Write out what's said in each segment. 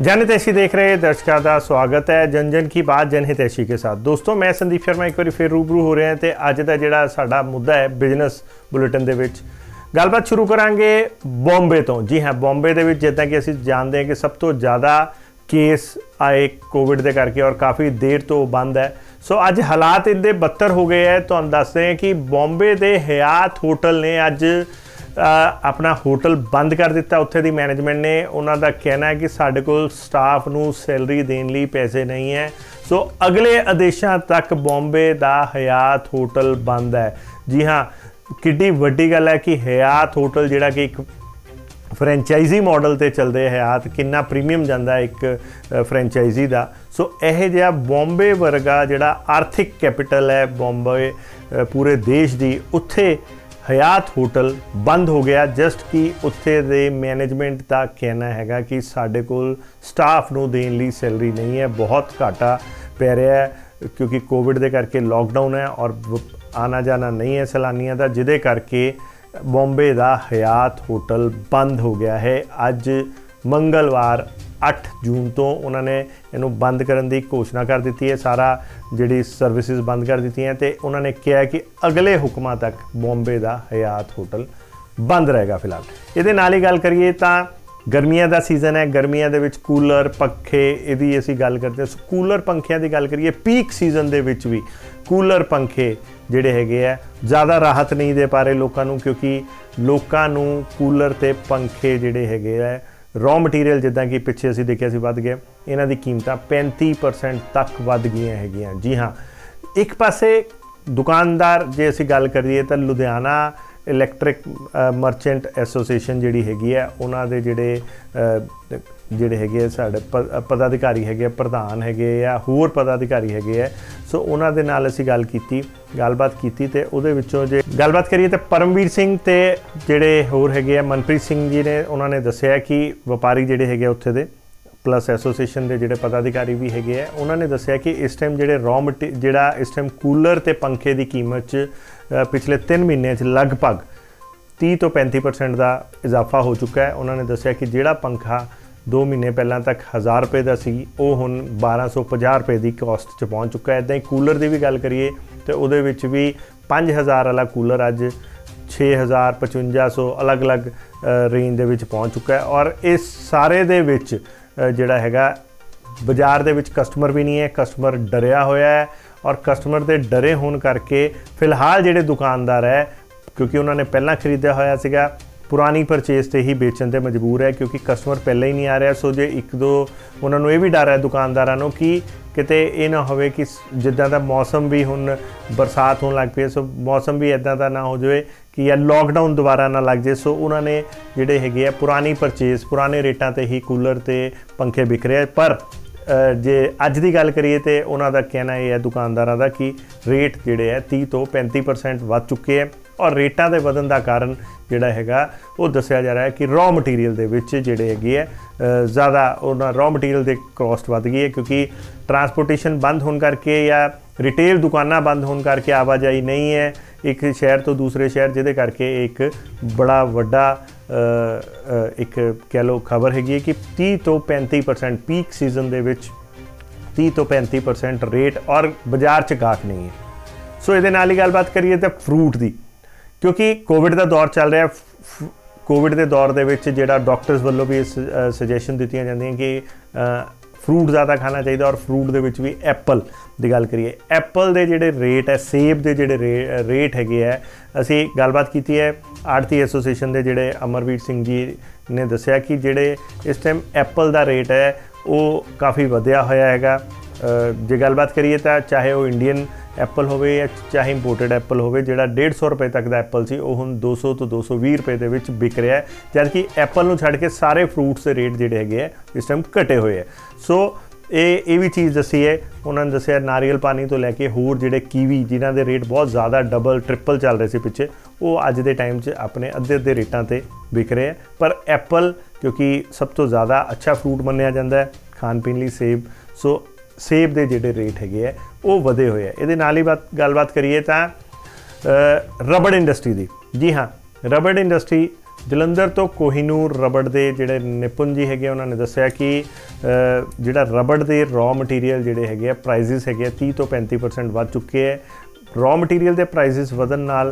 जन हितैषी देख रहे दर्शकों का स्वागत है जन जन की बात जन हितैषी के साथ दोस्तों मैं संदीप शर्मा ਇੱਕ ਵਾਰੀ ਫਿਰ ਰੂਬਰੂ ਹੋ ਰਿਹਾ ਤੇ ਅੱਜ ਦਾ ਜਿਹੜਾ ਸਾਡਾ ਮੁੱਦਾ ਹੈ ਬਿਜ਼ਨਸ ਬੁਲੇਟਿਨ ਦੇ ਵਿੱਚ ਗੱਲਬਾਤ ਸ਼ੁਰੂ ਕਰਾਂਗੇ ਬੰਬੇ ਤੋਂ ਜੀ ਹਾਂ ਬੰਬੇ ਦੇ ਵਿੱਚ ਜਿੱਦਾਂ ਕਿ ਅਸੀਂ ਜਾਣਦੇ ਹਾਂ ਕਿ ਸਭ ਤੋਂ ਜ਼ਿਆਦਾ ਕੇਸ ਆਏ ਕੋਵਿਡ ਦੇ ਕਰਕੇ ਔਰ ਕਾਫੀ ਦੇਰ ਤੋਂ ਬੰਦ ਹੈ ਸੋ ਅੱਜ ਹਾਲਾਤ ਇੰਦੇ ਬੱਤਰ ਹੋ ਗਏ ਹੈ ਤੁਹਾਨੂੰ ਦੱਸਦੇ ਹਾਂ ਕਿ ਬੰਬੇ ਦੇ ਹਯਾਤ ਹੋਟਲ ਨੇ ਅੱਜ ਆਪਣਾ ਹੋਟਲ ਬੰਦ ਕਰ ਦਿੱਤਾ ਉੱਥੇ ਦੀ ਮੈਨੇਜਮੈਂਟ ਨੇ। ਉਹਨਾਂ ਦਾ ਕਹਿਣਾ ਹੈ ਕਿ ਸਾਡੇ ਕੋਲ ਸਟਾਫ ਨੂੰ ਸੈਲਰੀ ਦੇਣ ਲਈ ਪੈਸੇ ਨਹੀਂ ਹੈ। ਸੋ ਅਗਲੇ ਆਦੇਸ਼ਾਂ ਤੱਕ ਬੰਬੇ ਦਾ ਹਯਾਤ ਹੋਟਲ ਬੰਦ ਹੈ। ਜੀ ਹਾਂ, ਕਿੱਡੀ ਵੱਡੀ ਗੱਲ ਹੈ ਕਿ ਹਯਾਤ ਹੋਟਲ ਜਿਹੜਾ ਕਿ ਇੱਕ ਫਰੈਂਚਾਈਜ਼ੀ ਮਾਡਲ ਤੇ ਚੱਲਦੇ ਹਯਾਤ, ਕਿੰਨਾ ਪ੍ਰੀਮੀਅਮ ਜਾਂਦਾ ਇੱਕ ਫਰੈਂਚਾਈਜ਼ੀ ਦਾ। ਸੋ ਇਹ ਜਿਹਾ ਬੰਬੇ ਵਰਗਾ ਜਿਹੜਾ ਆਰਥਿਕ ਕੈਪੀਟਲ ਹੈ, ਬੰਬੇ ਪੂਰੇ ਦੇਸ਼ ਦੀ, ਉੱਥੇ ਹਯਾਤ ਹੋਟਲ ਬੰਦ ਹੋ ਗਿਆ। ਜਸਟ ਕਿ ਉੱਥੇ ਦੇ ਮੈਨੇਜਮੈਂਟ ਦਾ ਕਹਿਣਾ ਹੈਗਾ ਕਿ ਸਾਡੇ ਕੋਲ ਸਟਾਫ ਨੂੰ ਦੇਣ ਲਈ ਸੈਲਰੀ ਨਹੀਂ ਹੈ। ਬਹੁਤ ਘਾਟਾ ਪੈ ਰਿਹਾ ਹੈ ਕਿਉਂਕਿ ਕੋਵਿਡ ਦੇ ਕਰਕੇ ਲਾਕਡਾਊਨ ਹੈ ਔਰ ਆਣਾ ਜਾਣਾ ਨਹੀਂ ਹੈ ਸੈਲਾਨੀਆਂ ਦਾ, ਜਿਹਦੇ ਕਰਕੇ ਬੰਬੇ ਦਾ ਹਯਾਤ ਹੋਟਲ ਬੰਦ ਹੋ ਗਿਆ ਹੈ। ਅੱਜ ਮੰਗਲਵਾਰ 8 ਜੂਨ ਤੋਂ ਉਹਨਾਂ ਨੇ ਇਹਨੂੰ ਬੰਦ ਕਰਨ ਦੀ ਘੋਸ਼ਣਾ ਕਰ ਦਿੱਤੀ ਹੈ। ਸਾਰਾ ਜਿਹੜੀ ਸਰਵਿਸਿਜ਼ ਬੰਦ ਕਰ ਦਿੱਤੀਆਂ ਤੇ ਉਹਨਾਂ ਨੇ ਕਿਹਾ ਕਿ ਅਗਲੇ ਹੁਕਮਾਂ ਤੱਕ ਬੰਬੇ ਦਾ ਹਯਾਤ ਹੋਟਲ ਬੰਦ ਰਹੇਗਾ ਫਿਲਹਾਲ। ਇਹਦੇ ਨਾਲ ਹੀ ਗੱਲ ਕਰੀਏ ਤਾਂ ਗਰਮੀਆਂ ਦਾ ਸੀਜ਼ਨ ਹੈ। ਗਰਮੀਆਂ ਦੇ ਵਿੱਚ ਕੂਲਰ, ਪੱਖੇ, ਇਹਦੀ ਅਸੀਂ ਗੱਲ ਕਰਦੇ ਹਾਂ। ਕੂਲਰ ਪੰਖਿਆਂ ਦੀ ਗੱਲ ਕਰੀਏ ਪੀਕ ਸੀਜ਼ਨ ਦੇ ਵਿੱਚ ਵੀ ਕੂਲਰ ਪੰਖੇ ਜਿਹੜੇ ਹੈਗੇ ਆ, ਜ਼ਿਆਦਾ ਰਾਹਤ ਨਹੀਂ ਦੇ ਪਾ ਰਹੇ ਲੋਕਾਂ ਨੂੰ ਕਿਉਂਕਿ ਲੋਕਾਂ ਨੂੰ ਕੂਲਰ ਤੇ ਪੰਖੇ ਜਿਹੜੇ ਹੈਗੇ ਆ ਰॉ ਮਟੀਰੀਅਲ ਜਿੱਦਾਂ ਕਿ ਪਿੱਛੇ ਅਸੀਂ ਦੇਖਿਆ ਸੀ ਵੱਧ ਗਿਆ, ਇਹਨਾਂ ਦੀ ਕੀਮਤਾਂ 35% ਤੱਕ ਵੱਧ ਗਈਆਂ ਹੈਗੀਆਂ। ਜੀ ਹਾਂ, ਇੱਕ ਪਾਸੇ ਦੁਕਾਨਦਾਰ ਜੇ ਅਸੀਂ ਗੱਲ ਕਰੀਏ ਤਾਂ ਲੁਧਿਆਣਾ ਇਲੈਕਟ੍ਰਿਕ ਮਰਚੈਂਟ ਐਸੋਸੀਏਸ਼ਨ ਜਿਹੜੀ ਹੈਗੀ ਹੈ, ਉਹਨਾਂ ਦੇ ਜਿਹੜੇ ਜਿਹੜੇ ਹੈਗੇ ਸਾਡੇ ਪਦਾਧਿਕਾਰੀ ਹੈਗੇ ਪ੍ਰਧਾਨ ਹੈਗੇ ਆ, ਹੋਰ ਪਦਾਧਿਕਾਰੀ ਹੈਗੇ ਆ। ਸੋ ਉਹਨਾਂ ਦੇ ਨਾਲ ਅਸੀਂ ਗੱਲ ਕੀਤੀ। ਗੱਲਬਾਤ ਕੀਤੀ ਤੇ ਉਹਦੇ ਵਿੱਚੋਂ ਜੇ ਗੱਲਬਾਤ ਕਰੀਏ ਤੇ ਪਰਮਵੀਰ ਸਿੰਘ ਤੇ ਜਿਹੜੇ ਹੋਰ ਹੈਗੇ ਆ, ਮਨਪ੍ਰੀਤ ਸਿੰਘ ਜੀ ਨੇ, ਉਹਨਾਂ ਨੇ ਦੱਸਿਆ ਕਿ ਵਪਾਰੀ ਜਿਹੜੇ ਹੈਗੇ ਉੱਥੇ ਦੇ ਪਲੱਸ ਐਸੋਸੀਏਸ਼ਨ ਦੇ ਜਿਹੜੇ ਪਦਾਧਿਕਾਰੀ ਵੀ ਹੈਗੇ ਆ, ਉਹਨਾਂ ਨੇ ਦੱਸਿਆ ਕਿ ਇਸ ਟਾਈਮ ਜਿਹੜੇ ਰॉ ਜਿਹੜਾ ਇਸ ਟਾਈਮ ਕੂਲਰ ਤੇ ਪੰਖੇ ਦੀ ਕੀਮਤ 'ਚ ਪਿਛਲੇ 3 ਮਹੀਨਿਆਂ 'ਚ ਲਗਭਗ 30 ਤੋਂ 35% ਦਾ ਇਜ਼ਾਫਾ ਹੋ ਚੁੱਕਾ ਹੈ। ਉਹਨਾਂ ਨੇ ਦੱਸਿਆ ਕਿ ਜਿਹੜਾ ਪੰਖਾ 2 ਮਹੀਨੇ ਪਹਿਲਾਂ ਤੱਕ 1000 ਰੁਪਏ ਦਾ ਸੀ, ਉਹ ਹੁਣ 1250 ਰੁਪਏ ਦੀ ਕਾਸਟ 'ਚ ਪਹੁੰਚ ਚੁੱਕਾ ਹੈ। ਇਦਾਂ ਹੀ ਕੂਲਰ ਦੀ ਵੀ ਗੱਲ ਕਰੀਏ ਤੇ ਉਹਦੇ ਵਿੱਚ ਵੀ 5000 ਵਾਲਾ ਕੂਲਰ ਅੱਜ 6000 5500 ਅਲੱਗ-ਅਲੱਗ ਰੇਂਜ ਦੇ ਵਿੱਚ ਪਹੁੰਚ ਚੁੱਕਾ ਹੈ। ਔਰ ਇਸ ਸਾਰੇ ਦੇ ਵਿੱਚ ਜਿਹੜਾ ਹੈਗਾ, ਬਾਜ਼ਾਰ ਦੇ ਵਿੱਚ ਕਸਟਮਰ ਵੀ ਨਹੀਂ ਹੈ ਕਸਟਮਰ ਡਰਿਆ ਹੋਇਆ ਹੈ। ਔਰ ਕਸਟਮਰ ਦੇ ਡਰੇ ਹੋਣ ਕਰਕੇ ਫਿਲਹਾਲ ਜਿਹੜੇ ਦੁਕਾਨਦਾਰ ਹੈ, ਕਿਉਂਕਿ ਉਹਨਾਂ ਨੇ ਪਹਿਲਾਂ ਖਰੀਦਿਆ ਹੋਇਆ ਸੀਗਾ ਪੁਰਾਣੀ ਪਰਚੇਸ ਤੇ ਹੀ ਵੇਚਣ ਤੇ ਮਜਬੂਰ ਹੈ ਕਿਉਂਕਿ ਕਸਟਮਰ ਪਹਿਲਾਂ ਹੀ ਨਹੀਂ ਆ ਰਿਹਾ। ਸੋ ਜੇ ਇੱਕ ਦੋ ਉਹਨਾਂ ਨੂੰ ਇਹ ਵੀ ਡਰ ਹੈ ਦੁਕਾਨਦਾਰਾਂ ਨੂੰ ਕਿ ਕਿਤੇ ਇਹ ਨਾ ਹੋਵੇ ਕਿ ਜਿੱਦਾਂ ਦਾ ਮੌਸਮ ਵੀ ਹੁਣ ਬਰਸਾਤ ਹੋਣ ਲੱਗ ਪਈ ਹੈ, ਸੋ ਮੌਸਮ ਵੀ ਇਦਾਂ ਦਾ ਨਾ ਹੋ ਜਾਵੇ ਕਿ ਇਹ ਲੋਕਡਾਊਨ ਦੁਬਾਰਾ ਨਾ ਲੱਗ ਜੇ ਸੋ ਉਹਨਾਂ ਨੇ ਜਿਹੜੇ ਹੈਗੇ ਆ ਪੁਰਾਣੀ ਪਰਚੇਸ ਪੁਰਾਣੇ ਰੇਟਾਂ ਤੇ ਹੀ ਕੂਲਰ ਤੇ ਪੰਖੇ ਵਿਕ ਰਹੇ ਪਰ ਜੇ ਅੱਜ ਦੀ ਗੱਲ ਕਰੀਏ ਤੇ ਉਹਨਾਂ ਦਾ ਕਹਿਣਾ ਇਹ ਹੈ ਦੁਕਾਨਦਾਰਾਂ ਦਾ ਕਿ ਰੇਟ ਜਿਹੜੇ ਹੈ 30 ਤੋਂ 35% ਵੱਧ ਚੁੱਕੇ ਹੈ। ਔਰ ਰੇਟਾਂ ਦੇ ਵਧਣ ਦਾ ਕਾਰਨ ਜਿਹੜਾ ਹੈਗਾ, ਉਹ ਦੱਸਿਆ ਜਾ ਰਿਹਾ ਹੈ ਕਿ ਰॉ ਮਟੀਰੀਅਲ ਦੇ ਵਿੱਚ ਜਿਹੜੇ ਹੈਗੇ ਹੈ ਜ਼ਿਆਦਾ ਉਹਨਾਂ ਰॉ ਮਟੀਰੀਅਲ ਦੇ ਕਾਸਟ ਵੱਧ ਗਈ ਹੈ ਕਿਉਂਕਿ ਟਰਾਂਸਪੋਰਟੇਸ਼ਨ ਬੰਦ ਹੋਣ ਕਰਕੇ ਜਾਂ ਰਿਟੇਲ ਦੁਕਾਨਾਂ ਬੰਦ ਹੋਣ ਕਰਕੇ ਆਵਾਜਾਈ ਨਹੀਂ ਹੈ। ਇੱਕ ਸ਼ਹਿਰ ਤੋਂ ਦੂਸਰੇ ਸ਼ਹਿਰ ਜਿਹਦੇ ਕਰਕੇ ਇੱਕ ਬੜਾ ਵੱਡਾ ਇੱਕ ਕਹਿ ਲੋ ਖਬਰ ਹੈਗੀ ਕਿ 30 ਤੋਂ 35% ਪੀਕ ਸੀਜ਼ਨ ਦੇ ਵਿੱਚ 30 ਤੋਂ 35% ਰੇਟ ਔਰ ਬਾਜ਼ਾਰ 'ਚ ਗਾਹਕ ਨਹੀਂ ਹੈ। ਸੋ ਇਹਦੇ ਨਾਲ ਹੀ ਗੱਲਬਾਤ ਕਰੀਏ ਤਾਂ ਫਰੂਟ ਦੀ। ਕਿਉਂਕਿ ਕੋਵਿਡ ਦਾ ਦੌਰ ਚੱਲ ਰਿਹਾ ਕੋਵਿਡ ਦੇ ਦੌਰ ਦੇ ਵਿੱਚ ਜਿਹੜਾ ਡਾਕਟਰਸ ਵੱਲੋਂ ਵੀ ਸੁਜੈਸ਼ਨ ਦਿੱਤੀਆਂ ਜਾਂਦੀਆਂ ਕਿ ਫਰੂਟ ਜ਼ਿਆਦਾ ਖਾਣਾ ਚਾਹੀਦਾ ਔਰ ਫਰੂਟ ਦੇ ਵਿੱਚ ਵੀ ਐਪਲ ਦੀ ਗੱਲ ਕਰੀਏ। ਐਪਲ ਦੇ ਜਿਹੜੇ ਰੇਟ ਹੈ, ਸੇਬ ਦੇ ਜਿਹੜੇ ਰੇਟ ਹੈਗੇ ਆ ਅਸੀਂ ਗੱਲਬਾਤ ਕੀਤੀ ਹੈ ਆੜਤੀ ਐਸੋਸੀਏਸ਼ਨ ਦੇ ਜਿਹੜੇ ਅਮਰਵੀਰ ਸਿੰਘ ਜੀ ਨੇ ਦੱਸਿਆ ਕਿ ਜਿਹੜੇ ਇਸ ਟਾਈਮ ਐਪਲ ਦਾ ਰੇਟ ਹੈ, ਉਹ ਕਾਫੀ ਵਧਿਆ ਹੋਇਆ ਹੈਗਾ। ਜੇ ਗੱਲਬਾਤ ਕਰੀਏ ਤਾਂ ਚਾਹੇ ਉਹ ਇੰਡੀਅਨ ਐਪਲ ਹੋਵੇ ਜਾਂ ਚਾਹੇ ਇੰਪੋਰਟਡ ਐਪਲ ਹੋਵੇ, ਜਿਹੜਾ 150 ਰੁਪਏ ਤੱਕ ਦਾ ਐਪਲ ਸੀ, ਉਹ ਹੁਣ 200 ਤੋਂ 220 ਰੁਪਏ ਦੇ ਵਿੱਚ ਵਿਕ ਰਿਹਾ ਹੈ। ਜਦ ਕਿ ਐਪਲ ਨੂੰ ਛੱਡ ਕੇ ਸਾਰੇ ਫਰੂਟਸ ਦੇ ਰੇਟ ਜਿਹੜੇ ਹੈਗੇ ਆ, ਇਸ ਟਾਈਮ ਘਟੇ ਹੋਏ ਆ। ਸੋ ਇਹ ਇਹ ਵੀ ਚੀਜ਼ ਦੱਸੀ ਹੈ। ਉਹਨਾਂ ਨੇ ਦੱਸਿਆ, ਨਾਰੀਅਲ ਪਾਣੀ ਤੋਂ ਲੈ ਕੇ ਹੋਰ ਜਿਹੜੇ ਕੀਵੀ, ਜਿਨ੍ਹਾਂ ਦੇ ਰੇਟ ਬਹੁਤ ਜ਼ਿਆਦਾ ਡਬਲ ਟ੍ਰਿਪਲ ਚੱਲ ਰਹੇ ਸੀ ਪਿੱਛੇ, ਉਹ ਅੱਜ ਦੇ ਟਾਈਮ 'ਚ ਆਪਣੇ ਅੱਧੇ ਅੱਧੇ ਰੇਟਾਂ ਤੇ ਵਿਕ ਰਹੇ ਆ। ਪਰ ਐਪਲ ਕਿਉਂਕਿ ਸਭ ਤੋਂ ਜ਼ਿਆਦਾ ਅੱਛਾ ਫਰੂਟ ਮੰਨਿਆ ਜਾਂਦਾ ਹੈ, ਖਾਣ ਪੀਣ ਲਈ ਸੇਬ ਸੋ ਸੇਬ ਦੇ ਜਿਹੜੇ ਰੇਟ ਹੈਗੇ ਆ, ਉਹ ਵਧੇ ਹੋਏ ਆ। ਇਹਦੇ ਨਾਲ ਹੀ ਬਾਤ ਗੱਲਬਾਤ ਕਰੀਏ ਤਾਂ ਰਬੜ ਇੰਡਸਟਰੀ ਦੀ। ਜੀ ਹਾਂ, ਰਬੜ ਇੰਡਸਟਰੀ ਜਲੰਧਰ ਤੋਂ ਕੋਹੀਨੂਰ ਰਬੜ ਦੇ ਜਿਹੜੇ ਨਿਪੁੰਨ ਜੀ ਹੈਗੇ ਉਹਨਾਂ ਨੇ ਦੱਸਿਆ ਕਿ ਜਿਹੜਾ ਰਬੜ ਦੇ ਰॉ ਮਟੀਰੀਅਲ ਜਿਹੜੇ ਹੈਗੇ ਆ ਪ੍ਰਾਈਸਿਸ ਹੈਗੇ 30 ਤੋਂ 35% ਵੱਧ ਚੁੱਕੇ ਹੈ ਰॉ ਮਟੀਰੀਅਲ ਦੇ ਪ੍ਰਾਈਸਿਸ ਵਧਣ ਨਾਲ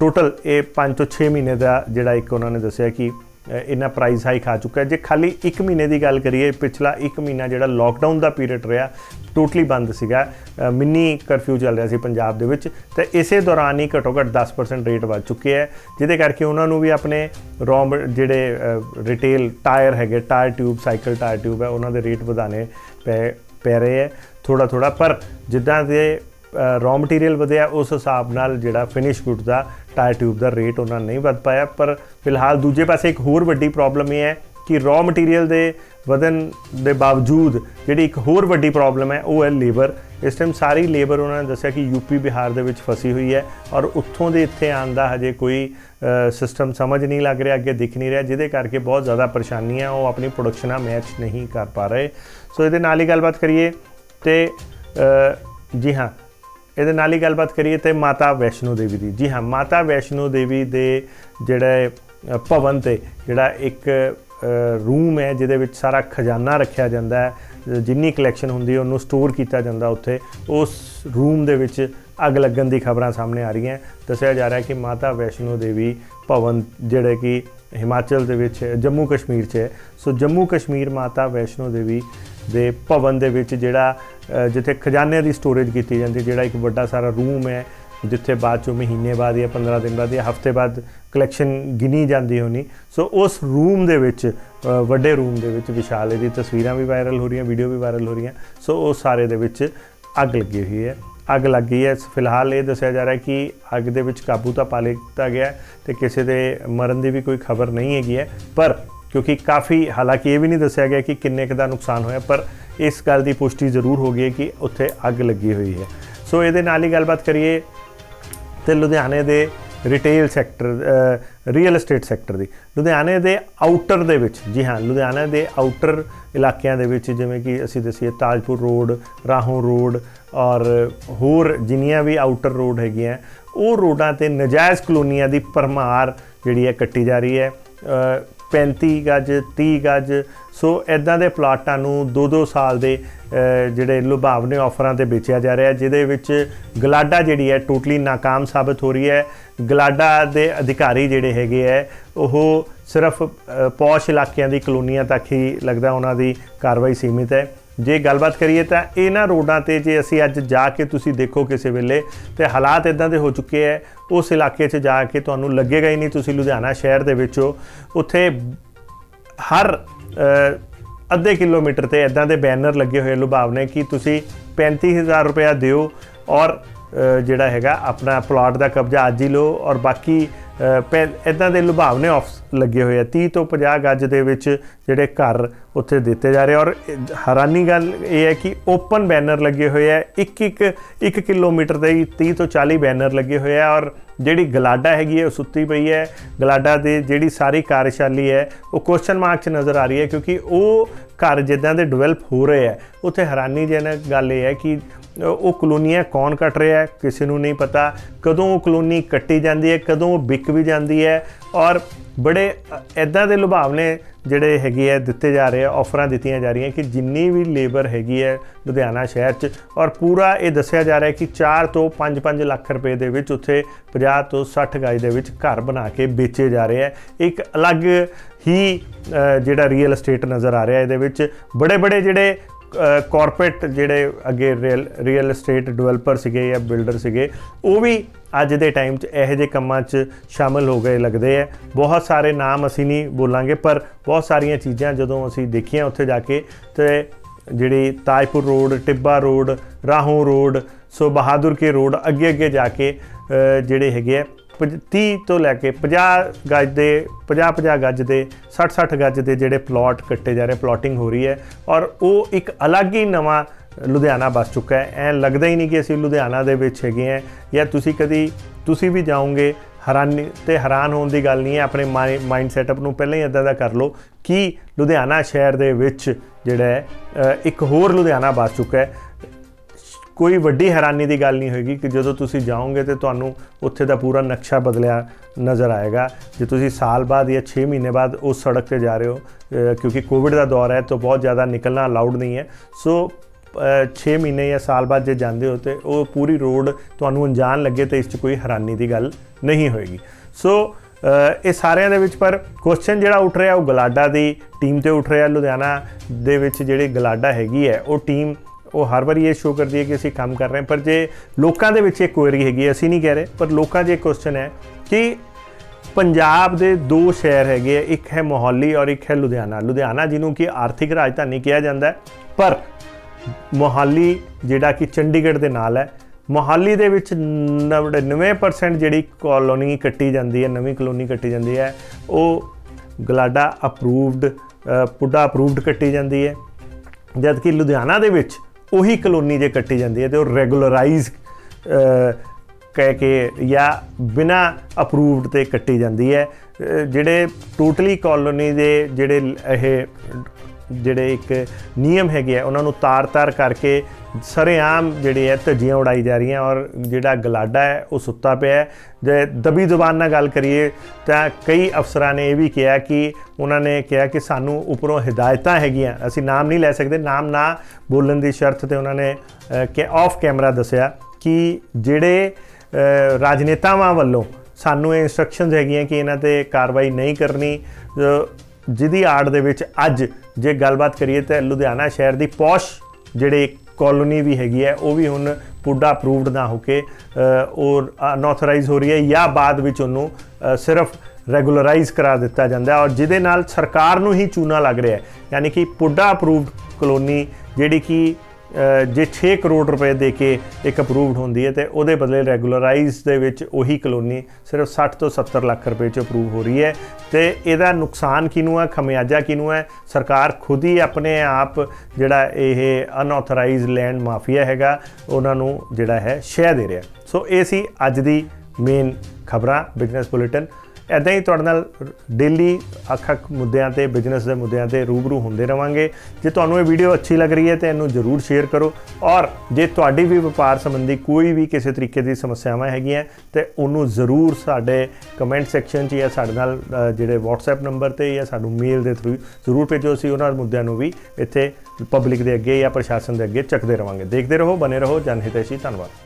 ਟੋਟਲ ਇਹ 5 ਤੋਂ 6 ਮਹੀਨੇ ਦਾ ਜਿਹੜਾ ਇੱਕ ਉਹਨਾਂ ਨੇ ਦੱਸਿਆ ਕਿ ਇਹਨਾਂ ਪ੍ਰਾਈਸ ਹਾਈਕ ਆ ਚੁੱਕਾ ਜੇ ਖਾਲੀ 1 ਮਹੀਨੇ ਦੀ ਗੱਲ ਕਰੀਏ, ਪਿਛਲਾ 1 ਮਹੀਨਾ ਜਿਹੜਾ ਲੋਕਡਾਊਨ ਦਾ ਪੀਰੀਅਡ ਰਿਹਾ ਟੋਟਲੀ ਬੰਦ ਸੀਗਾ। ਮਿੰਨੀ ਕਰਫਿਊ ਚੱਲ ਰਿਹਾ ਸੀ ਪੰਜਾਬ ਦੇ ਵਿੱਚ ਤੇ ਇਸੇ ਦੌਰਾਨ ਹੀ ਘਟੋ ਘਟ 10% ਰੇਟ ਵੱਧ ਚੁੱਕੇ ਹੈ। ਜਿਹਦੇ ਕਰਕੇ ਉਹਨਾਂ ਨੂੰ ਵੀ ਆਪਣੇ ਰੌ ਜਿਹੜੇ ਰਿਟੇਲ ਟਾਇਰ ਹੈਗੇ tyre tube cycle tyre tube ਹੈ, ਉਹਨਾਂ ਦੇ ਰੇਟ ਵਧਾਣੇ ਪੈ ਪੈ ਰਹੇ ਹੈ ਥੋੜਾ ਥੋੜਾ ਪਰ ਜਿੱਦਾਂ ਦੇ ਰॉ ਮਟੀਰੀਅਲ ਵਧਿਆ, ਉਸ ਹਿਸਾਬ ਨਾਲ ਜਿਹੜਾ ਫਿਨਿਸ਼ ਗੁੱਡ ਦਾ ਟਾਇਰ ਟਿਊਬ ਦਾ ਰੇਟ ਉਹਨਾਂ ਨਹੀਂ ਵਧ ਪਾਇਆ। ਪਰ ਫਿਲਹਾਲ ਦੂਜੇ ਪਾਸੇ ਇੱਕ ਹੋਰ ਵੱਡੀ ਪ੍ਰੋਬਲਮ ਇਹ ਹੈ ਕਿ ਰॉ ਮਟੀਰੀਅਲ ਦੇ ਵਧਨ ਦੇ ਬਾਵਜੂਦ ਜਿਹੜੀ ਇੱਕ ਹੋਰ ਵੱਡੀ ਪ੍ਰੋਬਲਮ ਹੈ, ਉਹ ਹੈ ਲੇਬਰ ਇਸ ਟਾਈਮ ਸਾਰੀ ਲੇਬਰ ਉਹਨਾਂ ਨੇ ਦੱਸਿਆ ਕਿ ਯੂਪੀ ਬਿਹਾਰ ਦੇ ਵਿੱਚ ਫਸੀ ਹੋਈ ਹੈ ਔਰ ਉੱਥੋਂ ਦੇ ਇੱਥੇ ਆਉਣ ਦਾ ਹਜੇ ਕੋਈ ਸਿਸਟਮ ਸਮਝ ਨਹੀਂ ਲੱਗ ਰਿਹਾ, ਅੱਗੇ ਦਿਖ ਨਹੀਂ ਰਿਹਾ, ਜਿਹਦੇ ਕਰਕੇ ਬਹੁਤ ਜ਼ਿਆਦਾ ਪਰੇਸ਼ਾਨੀਆਂ ਉਹ ਆਪਣੀ ਪ੍ਰੋਡਕਸ਼ਨਾਂ ਮੈਚ ਨਹੀਂ ਕਰ ਪਾ ਰਹੇ। ਸੋ ਇਹਦੇ ਨਾਲ ਹੀ ਗੱਲਬਾਤ ਕਰੀਏ ਤੇ ਜੀ ਹਾਂ ਇਹਦੇ ਨਾਲ ਹੀ ਗੱਲਬਾਤ ਕਰੀਏ ਤੇ ਮਾਤਾ ਵੈਸ਼ਨੋ ਦੇਵੀ ਦੀ। ਜੀ ਹਾਂ, ਮਾਤਾ ਵੈਸ਼ਨੋ ਦੇਵੀ ਦੇ ਜਿਹੜਾ ਭਵਨ ਤੇ ਜਿਹੜਾ ਇੱਕ ਰੂਮ ਹੈ, ਜਿਹਦੇ ਵਿੱਚ ਸਾਰਾ ਖਜ਼ਾਨਾ ਰੱਖਿਆ ਜਾਂਦਾ ਹੈ ਜਿੰਨੀ ਕਲੈਕਸ਼ਨ ਹੁੰਦੀ ਹੈ, ਉਹਨੂੰ ਸਟੋਰ ਕੀਤਾ ਜਾਂਦਾ ਉੱਥੇ। ਉਸ ਰੂਮ ਦੇ ਵਿੱਚ ਅੱਗ ਲੱਗਣ ਦੀ ਖਬਰਾਂ ਸਾਹਮਣੇ ਆ ਰਹੀਆਂ। ਦੱਸਿਆ ਜਾ ਰਿਹਾ ਹੈ ਕਿ ਮਾਤਾ ਵੈਸ਼ਨੋ ਦੇਵੀ ਭਵਨ ਜਿਹੜੇ ਕਿ ਹਿਮਾਚਲ ਦੇ ਵਿੱਚ ਜੰਮੂ ਕਸ਼ਮੀਰ 'ਚ ਹੈ। ਸੋ ਜੰਮੂ ਕਸ਼ਮੀਰ ਮਾਤਾ ਵੈਸ਼ਨੋ ਦੇਵੀ ਦੇ ਭਵਨ ਦੇ ਵਿੱਚ ਜਿਹੜਾ ਜਿੱਥੇ ਖਜ਼ਾਨੇ ਦੀ ਸਟੋਰੇਜ ਕੀਤੀ ਜਾਂਦੀ, ਜਿਹੜਾ ਇੱਕ ਵੱਡਾ ਸਾਰਾ ਰੂਮ ਹੈ, ਜਿੱਥੇ ਬਾਅਦ ਚੋਂ ਮਹੀਨੇ ਬਾਅਦ ਜਾਂ 15 ਦਿਨ ਬਾਅਦ ਜਾਂ ਹਫ਼ਤੇ ਬਾਅਦ ਕਲੈਕਸ਼ਨ ਗਿਣੀ ਜਾਂਦੀ ਹੋਣੀ। ਸੋ ਉਸ ਰੂਮ ਦੇ ਵਿੱਚ ਵੱਡੇ ਰੂਮ ਦੇ ਵਿੱਚ ਵਿਸ਼ਾਲੇ ਦੀ ਤਸਵੀਰਾਂ ਵੀ ਵਾਇਰਲ ਹੋ ਰਹੀਆਂ ਵੀਡੀਓ ਵੀ ਵਾਇਰਲ ਹੋ ਰਹੀਆਂ। ਸੋ ਉਹ ਸਾਰੇ ਦੇ ਵਿੱਚ ਅੱਗ ਲੱਗੀ ਹੋਈ ਹੈ। ਅੱਗ ਲੱਗ ਗਈ ਹੈ। ਫਿਲਹਾਲ ਇਹ ਦੱਸਿਆ ਜਾ ਰਿਹਾ ਕਿ ਅੱਗ ਦੇ ਵਿੱਚ ਕਾਬੂ ਤਾਂ ਪਾ ਲਿੱਤਾ ਗਿਆ ਤੇ ਕਿਸੇ ਦੇ ਮਰਨ ਦੀ ਵੀ ਕੋਈ ਖਬਰ ਨਹੀਂ ਹੈਗੀ ਹੈ। ਪਰ ਕਿਉਂਕਿ ਕਾਫੀ ਹਾਲਾਂਕਿ ਇਹ ਵੀ ਨਹੀਂ ਦੱਸਿਆ ਗਿਆ ਕਿ ਕਿੰਨੇ ਕੁ ਦਾ ਨੁਕਸਾਨ ਹੋਇਆ, ਪਰ ਇਸ ਗੱਲ ਦੀ ਪੁਸ਼ਟੀ ਜ਼ਰੂਰ ਹੋ ਗਈ ਹੈ ਕਿ ਉੱਥੇ ਅੱਗ ਲੱਗੀ ਹੋਈ ਹੈ। ਸੋ ਇਹਦੇ ਨਾਲ ਹੀ ਗੱਲਬਾਤ ਕਰੀਏ ਤੇ ਲੁਧਿਆਣੇ ਦੇ retail sector real estate sector ਦੀ। ਲੁਧਿਆਣੇ ਦੇ ਆਊਟਰ ਦੇ ਵਿੱਚ, ਜੀ ਹਾਂ, ਲੁਧਿਆਣੇ ਦੇ ਆਊਟਰ ਇਲਾਕਿਆਂ ਦੇ ਵਿੱਚ ਜਿਵੇਂ ਕਿ ਅਸੀਂ ਦੱਸੀਏ ਤਾਜਪੁਰ ਰੋਡ ਰਾਹੋਂ ਰੋਡ ਔਰ ਹੋਰ ਜਿੰਨੀਆਂ ਵੀ ਆਊਟਰ ਰੋਡ ਹੈਗੀਆਂ, ਉਹ ਰੋਡਾਂ ਤੇ ਨਜਾਇਜ਼ ਕਲੋਨੀਆਂ ਦੀ ਪਰਮਾਰ ਜਿਹੜੀ ਹੈ ਕੱਟੀ ਜਾ ਰਹੀ ਹੈ। 35 ਗਜ਼ 30 ਗਜ਼। ਸੋ ਇਦਾਂ ਦੇ ਪਲਾਟਾਂ ਨੂੰ 2-2 ਸਾਲ ਦੇ ਜਿਹੜੇ ਲੁਭਾਵਨੇ ਆਫਰਾਂ ਤੇ ਵੇਚਿਆ ਜਾ ਰਿਹਾ, ਜਿਹਦੇ ਵਿੱਚ ਗਲਾਡਾ ਜਿਹੜੀ ਹੈ ਟੋਟਲੀ ناکਾਮ ਸਾਬਤ ਹੋ ਰਹੀ ਹੈ। ਗਲਾਡਾ ਦੇ ਅਧਿਕਾਰੀ ਜਿਹੜੇ ਹੈਗੇ ਐ ਉਹ ਸਿਰਫ ਪੌਸ਼ ਇਲਾਕਿਆਂ ਦੀ ਕਲੋਨੀਆਂ ਤੱਕ ਹੀ ਲੱਗਦਾ ਉਹਨਾਂ ਦੀ ਕਾਰਵਾਈ ਸੀਮਿਤ ਹੈ। ਜੇ ਗੱਲਬਾਤ ਕਰੀਏ ਤਾਂ ਇਹਨਾਂ ਰੋਡਾਂ ਤੇ ਜੇ ਅਸੀਂ ਅੱਜ ਜਾ ਕੇ ਤੁਸੀਂ ਦੇਖੋ ਕਿਸੇ ਵੇਲੇ ਤੇ ਹਾਲਾਤ ਇਦਾਂ ਦੇ ਹੋ ਚੁੱਕੇ ਐ, ਉਸ ਇਲਾਕੇ 'ਚ ਜਾ ਕੇ ਤੁਹਾਨੂੰ ਲੱਗੇਗਾ ਹੀ ਨਹੀਂ ਤੁਸੀਂ ਲੁਧਿਆਣਾ ਸ਼ਹਿਰ ਦੇ ਵਿੱਚ। ਹੋ ਉੱਥੇ ਹਰ ਅੱਧੇ ਕਿਲੋਮੀਟਰ ਤੇ ਇਦਾਂ ਦੇ ਬੈਨਰ ਲੱਗੇ ਹੋਏ ਲੁਭਾਵਨੇ ਕਿ ਤੁਸੀਂ 35000 ਰੁਪਏ ਦਿਓ ਔਰ ਜਿਹੜਾ ਹੈਗਾ ਆਪਣਾ ਪਲਾਟ ਦਾ ਕਬਜ਼ਾ ਅੱਜ ਹੀ ਲਓ ਔਰ ਬਾਕੀ ਇਦਾਂ ਦੇ ਲੁਭਾਵਨੇ ਆਫਸ ਲੱਗੇ ਹੋਏ ਆ। 30 ਤੋਂ 50 ਗੱਜ ਦੇ ਵਿੱਚ ਜਿਹੜੇ ਘਰ ਉੱਥੇ ਦਿੱਤੇ ਜਾ ਰਹੇ ਔਰ ਹੈਰਾਨੀ ਗੱਲ ਇਹ ਹੈ ਕਿ ਓਪਨ ਬੈਨਰ ਲੱਗੇ ਹੋਏ ਆ। ਇੱਕ ਇੱਕ 1 ਕਿਲੋਮੀਟਰ ਦੇ 30 ਤੋਂ 40 ਬੈਨਰ ਲੱਗੇ ਹੋਏ ਆ। ਔਰ ਜਿਹੜੀ ਗਲਾਡਾ ਹੈਗੀ ਹੈ, ਉਹ ਸੁੱਤੀ ਪਈ ਹੈ। ਗਲਾਡਾ ਦੇ ਜਿਹੜੀ ਸਾਰੀ ਕਾਰਜਸ਼ਾਲੀ ਹੈ, ਉਹ ਕੁਐਸਚਨ ਮਾਰਕ 'ਚ ਨਜ਼ਰ ਆ ਰਹੀ ਹੈ। ਕਿਉਂਕਿ ਉਹ ਘਰ ਜਿੱਦਾਂ ਦੇ ਡਿਵੈਲਪ ਹੋ ਰਹੇ ਆ। ਉੱਥੇ ਹੈਰਾਨੀਜਨਕ ਗੱਲ ਇਹ ਹੈ ਕਿ ਉਹ ਕਲੋਨੀਆਂ ਕੌਣ ਕੱਟ ਰਿਹਾ ਹੈ, ਕਿਸੇ ਨੂੰ ਨਹੀਂ ਪਤਾ। ਕਦੋਂ ਉਹ ਕਲੋਨੀ ਕੱਟੀ ਜਾਂਦੀ ਹੈ, ਕਦੋਂ ਉਹ ਵਿਕ ਵੀ ਜਾਂਦੀ ਹੈ ਔਰ ਬੜੇ ਐਦਾਂ ਦੇ ਲੁਭਾਵਨੇ ਜਿਹੜੇ ਹੈਗੇ ਆ, ਦਿੱਤੇ ਜਾ ਰਹੇ ਆ ਆਫਰਾਂ ਦਿੱਤੀਆਂ ਜਾ ਰਹੀਆਂ ਕਿ ਜਿੰਨੀ ਵੀ ਲੇਬਰ ਹੈਗੀ ਹੈ ਲੁਧਿਆਣਾ ਸ਼ਹਿਰ 'ਚ ਔਰ ਪੂਰਾ ਇਹ ਦੱਸਿਆ ਜਾ ਰਿਹਾ ਕਿ 4 ਤੋਂ 5-5 ਲੱਖ ਰੁਪਏ ਦੇ ਵਿੱਚ ਉੱਥੇ 50 ਤੋਂ 60 ਗਾਈ ਦੇ ਵਿੱਚ ਘਰ ਬਣਾ ਕੇ ਵੇਚੇ ਜਾ ਰਹੇ ਆ। ਇੱਕ ਅਲੱਗ ਹੀ ਜਿਹੜਾ ਰੀਅਲ ਏਸਟੇਟ ਨਜ਼ਰ ਆ ਰਿਹਾ ਇਹਦੇ ਵਿੱਚ। ਬੜੇ ਬੜੇ ਜਿਹੜੇ ਕਾਰਪੋਰੇਟ ਜਿਹੜੇ ਅੱਗੇ ਰੀਅਲ ਰੀਅਲ ਏਸਟੇਟ ਡਿਵੈਲਪਰ ਸੀਗੇ ਜਾਂ ਬਿਲਡਰ ਸੀਗੇ, ਉਹ ਵੀ ਅੱਜ ਦੇ ਟਾਈਮ 'ਚ ਇਹੋ ਜਿਹੇ ਕੰਮਾਂ 'ਚ ਸ਼ਾਮਲ ਹੋ ਗਏ ਲੱਗਦੇ ਆ। ਬਹੁਤ ਸਾਰੇ ਨਾਮ ਅਸੀਂ ਨਹੀਂ ਬੋਲਾਂਗੇ, ਪਰ ਬਹੁਤ ਸਾਰੀਆਂ ਚੀਜ਼ਾਂ ਜਦੋਂ ਅਸੀਂ ਦੇਖੀਆਂ ਉੱਥੇ ਜਾ ਕੇ, ਤੇ ਜਿਹੜੀ Tajpur road, Tibba road, Rahon road, so Bahadur Ke road ਅੱਗੇ ਅੱਗੇ ਜਾ ਕੇ ਜਿਹੜੇ ਹੈਗੇ ਆ 30 ਤੋਂ ਲੈ ਕੇ 50 ਗੱਜ ਦੇ 50 50 ਗੱਜ ਦੇ 60 60 ਗੱਜ ਦੇ ਜਿਹੜੇ ਪਲਾਟ ਕੱਟੇ ਜਾ ਰਹੇ ਪਲਾਟਿੰਗ ਹੋ ਰਹੀ ਹੈ ਔਰ ਉਹ ਇੱਕ ਅਲੱਗ ਹੀ ਨਵਾਂ ਲੁਧਿਆਣਾ ਬਸ ਚੁੱਕਾ ਹੈ। ਐ ਲੱਗਦਾ ਹੀ ਨਹੀਂ ਕਿ ਅਸੀਂ ਲੁਧਿਆਣਾ ਦੇ ਵਿੱਚ ਹੈਗੇ ਆ ਜਾਂ ਤੁਸੀਂ ਕਦੀ, ਤੁਸੀਂ ਵੀ ਜਾਓਗੇ, ਹੈਰਾਨ ਤੇ ਹੈਰਾਨ ਹੋਣ ਦੀ ਗੱਲ ਨਹੀਂ ਹੈ, ਆਪਣੇ ਮਾਈਂਡ ਸੈਟਅਪ ਨੂੰ ਪਹਿਲਾਂ ਹੀ ਇਦਾਂ ਦਾ ਕਰ ਲਓ ਕਿ ਲੁਧਿਆਣਾ ਸ਼ਹਿਰ ਦੇ ਵਿੱਚ ਜਿਹੜਾ ਇੱਕ ਹੋਰ ਲੁਧਿਆਣਾ ਬਸ ਚੁੱਕਾ ਹੈ। ਕੋਈ ਵੱਡੀ ਹੈਰਾਨੀ ਦੀ ਗੱਲ ਨਹੀਂ ਹੋਏਗੀ ਕਿ ਜਦੋਂ ਤੁਸੀਂ ਜਾਓਗੇ ਤੇ ਤੁਹਾਨੂੰ ਉੱਥੇ ਦਾ ਪੂਰਾ ਨਕਸ਼ਾ ਬਦਲਿਆ ਨਜ਼ਰ ਆਏਗਾ। ਜੇ ਤੁਸੀਂ ਸਾਲ ਬਾਅਦ ਜਾਂ 6 ਮਹੀਨੇ ਬਾਅਦ ਉਸ ਸੜਕ ਤੇ ਜਾ ਰਹੇ ਹੋ ਕਿਉਂਕਿ ਕੋਵਿਡ ਦਾ ਦੌਰ ਹੈ ਤਾਂ ਬਹੁਤ ਜ਼ਿਆਦਾ ਨਿਕਲਣਾ ਅਲਾਉਡ ਨਹੀਂ ਹੈ। ਸੋ 6 ਮਹੀਨੇ ਜਾਂ ਸਾਲ ਬਾਅਦ ਜੇ ਜਾਂਦੇ ਹੋ ਤੇ ਉਹ ਪੂਰੀ ਰੋਡ ਤੁਹਾਨੂੰ ਅਣਜਾਣ ਲੱਗੇ ਤੇ ਇਸ 'ਚ ਕੋਈ ਹੈਰਾਨੀ ਦੀ ਗੱਲ ਨਹੀਂ ਹੋਏਗੀ। ਸੋ ਇਹ ਸਾਰਿਆਂ ਦੇ ਵਿੱਚ ਪਰ ਕੁਐਸਚਨ ਜਿਹੜਾ ਉੱਠ ਰਿਹਾ ਉਹ ਗਲਾਡਾ ਦੀ ਟੀਮ ਤੇ ਉੱਠ ਰਿਹਾ। ਲੁਧਿਆਣਾ ਦੇ ਵਿੱਚ ਜਿਹੜੀ ਗਲਾਡਾ ਹੈਗੀ ਹੈ, ਉਹ ਟੀਮ ਉਹ ਹਰ ਵਾਰੀ ਇਹ ਸ਼ੋਅ ਕਰਦੀ ਹੈ ਕਿ ਅਸੀਂ ਕੰਮ ਕਰ ਰਹੇ ਹਾਂ। ਪਰ ਜੇ ਲੋਕਾਂ ਦੇ ਵਿੱਚ ਇਹ ਕੁਐਰੀ ਹੈਗੀ ਹੈ, ਅਸੀਂ ਨਹੀਂ ਕਹਿ ਰਹੇ ਪਰ ਲੋਕਾਂ 'ਚ ਇਹ ਕੁਐਸਚਨ ਹੈ ਕਿ ਪੰਜਾਬ ਦੇ ਦੋ ਸ਼ਹਿਰ ਹੈਗੇ ਆ ਇੱਕ ਹੈ ਮੋਹਾਲੀ ਔਰ ਇੱਕ ਹੈ ਲੁਧਿਆਣਾ। ਲੁਧਿਆਣਾ ਜਿਹਨੂੰ ਕਿ ਆਰਥਿਕ ਰਾਜਧਾਨੀ ਕਿਹਾ ਜਾਂਦਾ ਹੈ ਪਰ ਮੋਹਾਲੀ ਜਿਹੜਾ ਕਿ ਚੰਡੀਗੜ੍ਹ ਦੇ ਨਾਲ ਹੈ ਮੋਹਾਲੀ ਦੇ ਵਿੱਚ 99% ਜਿਹੜੀ ਕਲੋਨੀ ਕੱਟੀ ਜਾਂਦੀ ਹੈ ਨਵੀਂ ਕਲੋਨੀ ਕੱਟੀ ਜਾਂਦੀ ਹੈ ਉਹ ਗਲਾਡਾ ਅਪਰੂਵਡ ਪੁੱਡਾ ਅਪਰੂਵਡ ਕੱਟੀ ਜਾਂਦੀ ਹੈ। ਜਦ ਕਿ ਲੁਧਿਆਣਾ ਦੇ ਵਿੱਚ ਉਹੀ ਕਲੋਨੀ ਜੇ ਕੱਟੀ ਜਾਂਦੀ ਹੈ ਤੇ ਉਹ ਰੈਗੂਲਰਾਈਜ਼ ਕਹਿ ਕੇ ਜਾਂ ਬਿਨਾ ਅਪਰੂਵਡ ਤੇ ਕੱਟੀ ਜਾਂਦੀ ਹੈ। ਜਿਹੜੇ ਟੋਟਲੀ ਕਲੋਨੀ ਦੇ ਜਿਹੜੇ ਇਹ, ਜਿਹੜੇ ਇੱਕ ਨਿਯਮ ਹੈਗੇ ਆ, ਉਹਨਾਂ ਨੂੰ ਤਾਰ-ਤਾਰ ਕਰਕੇ ਸਰੇਆਮ ਜਿਹੜੇ ਹੈ ਧੱਜੀਆਂ ਉਡਾਈ ਜਾ ਰਹੀਆਂ ਔਰ ਜਿਹੜਾ ਗਲਾਡਾ ਹੈ ਉਹ ਸੁੱਤਾ ਪਿਆ ਹੈ ਜੇ ਦਬੀ ਜ਼ੁਬਾਨ ਨਾਲ ਗੱਲ ਕਰੀਏ ਤਾਂ ਕਈ ਅਫਸਰਾਂ ਨੇ ਇਹ ਵੀ ਕਿਹਾ ਕਿ ਉਹਨਾਂ ਨੇ ਕਿਹਾ ਕਿ ਸਾਨੂੰ ਉੱਪਰੋਂ ਹਦਾਇਤਾਂ ਹੈਗੀਆਂ ਅਸੀਂ ਨਾਮ ਨਹੀਂ ਲੈ ਸਕਦੇ ਨਾਮ ਨਾ ਬੋਲਣ ਦੀ ਸ਼ਰਤ ਤੇ ਉਹਨਾਂ ਨੇ ਅ, ਕਿ ਆਫ ਕੈਮਰਾ ਦੱਸਿਆ ਕਿ ਜਿਹੜੇ ਰਾਜਨੇਤਾਵਾਂ ਵੱਲੋਂ ਸਾਨੂੰ ਇਹ ਇਨਸਟਰਕਸ਼ਨਸ ਹੈਗੀਆਂ ਕਿ ਇਹਨਾਂ ਤੇ ਕਾਰਵਾਈ ਨਹੀਂ ਕਰਨੀ ਜਿਹਦੀ ਆੜ ਦੇ ਵਿੱਚ ਅੱਜ ਜੇ ਗੱਲਬਾਤ ਕਰੀਏ ਤਾਂ ਲੁਧਿਆਣਾ ਸ਼ਹਿਰ ਦੀ ਪੌਸ਼ ਜਿਹੜੇ ਕਲੋਨੀ ਵੀ ਹੈਗੀ ਹੈ ਉਹ ਵੀ ਹੁਣ ਪੁੱਡਾ ਅਪਰੂਵਡ ਨਾ ਹੋ ਕੇ ਅ, ਉਹ ਅਨਆਥੋਰਾਈਜ਼ ਹੋ ਰਹੀ ਹੈ ਜਾਂ ਬਾਅਦ ਵਿੱਚ ਉਹਨੂੰ ਸਿਰਫ ਰੈਗੂਲਰਾਈਜ਼ ਕਰਾ ਦਿੱਤਾ ਜਾਂਦਾ ਔਰ ਜਿਹਦੇ ਨਾਲ ਸਰਕਾਰ ਨੂੰ ਹੀ ਚੂਨਾ ਲੱਗ ਰਿਹਾ ਹੈ। ਯਾਨੀ ਕਿ ਪੁੱਡਾ ਅਪਰੂਵਡ ਕਲੋਨੀ ਜਿਹੜੀ ਕਿ ਜੇ 6 ਕਰੋੜ ਰੁਪਏ ਦੇ ਕੇ ਇੱਕ ਅਪਰੂਵਡ ਹੁੰਦੀ ਹੈ ਤੇ ਉਹਦੇ ਬਦਲੇ ਰੈਗੂਲਰਾਈਜ਼ ਦੇ ਵਿੱਚ ਉਹੀ ਕਲੋਨੀ ਸਿਰਫ 60 ਤੋਂ 70 ਲੱਖ ਰੁਪਏ ਚ ਅਪਰੂਵ ਹੋ ਰਹੀ ਹੈ ਤੇ ਇਹਦਾ ਨੁਕਸਾਨ ਕਿਹਨੂੰ ਹੈ? ਖਮਿਆਜਾ ਕਿਹਨੂੰ ਹੈ? ਸਰਕਾਰ ਖੁਦ ਹੀ ਆਪਣੇ ਆਪ ਜਿਹੜਾ ਇਹ ਅਨਆਥੋਰਾਈਜ਼ਡ ਲੈਂਡ ਮਾਫੀਆ ਹੈਗਾ, ਉਹਨਾਂ ਨੂੰ ਜਿਹੜਾ ਹੈ ਸ਼ਹਿ ਦੇ ਰਿਹਾ। ਸੋ ਇਹ ਸੀ ਅੱਜ ਦੀ ਮੇਨ ਖਬਰਾਂ ਬਿਜ਼ਨਸ ਬੁਲੇਟਿਨ ਐਦਾਂ ਹੀ ਤੁਹਾਡੇ ਨਾਲ ਡੇਲੀ ਅੱਖ ਅੱਖ ਮੁੱਦਿਆਂ ਤੇ ਬਿਜ਼ਨਸ ਦੇ ਮੁੱਦਿਆਂ ਤੇ ਰੂਬਰੂ ਹੁੰਦੇ ਰਵਾਂਗੇ। ਜੇ ਤੁਹਾਨੂੰ ਇਹ ਵੀਡੀਓ ਅੱਛੀ ਲੱਗ ਰਹੀ ਹੈ ਤੇ ਇਹਨੂੰ ਜਰੂਰ ਸ਼ੇਅਰ ਕਰੋ। ਔਰ ਜੇ ਤੁਹਾਡੀ ਵੀ ਵਪਾਰ ਸੰਬੰਧੀ ਕੋਈ ਵੀ ਕਿਸੇ ਤਰੀਕੇ ਦੀ ਸਮੱਸਿਆਵਾਂ ਹੈਗੀਆਂ ਤੇ ਉਹਨੂੰ ਜ਼ਰੂਰ ਸਾਡੇ ਕਮੈਂਟ ਸੈਕਸ਼ਨ 'ਚ ਜਾਂ ਸਾਡੇ ਨਾਲ ਜਿਹੜੇ WhatsApp ਨੰਬਰ ਤੇ ਜਾਂ ਸਾਨੂੰ ਮੇਲ ਦੇ ਥਰੂ ਜ਼ਰੂਰ ਭੇਜੋ। ਅਸੀਂ ਉਹਨਾਂ ਮੁੱਦਿਆਂ ਨੂੰ ਵੀ ਇੱਥੇ ਪਬਲਿਕ ਦੇ ਅੱਗੇ ਜਾਂ ਪ੍ਰਸ਼ਾਸਨ ਦੇ ਅੱਗੇ ਚੱਕਦੇ ਰਵਾਂਗੇ। ਦੇਖਦੇ ਰਹੋ ਬਨੇ ਰਹੋ। ਜਨ ਜਨਹਿਤੈਸ਼ੀ ਧੰਨਵਾਦ।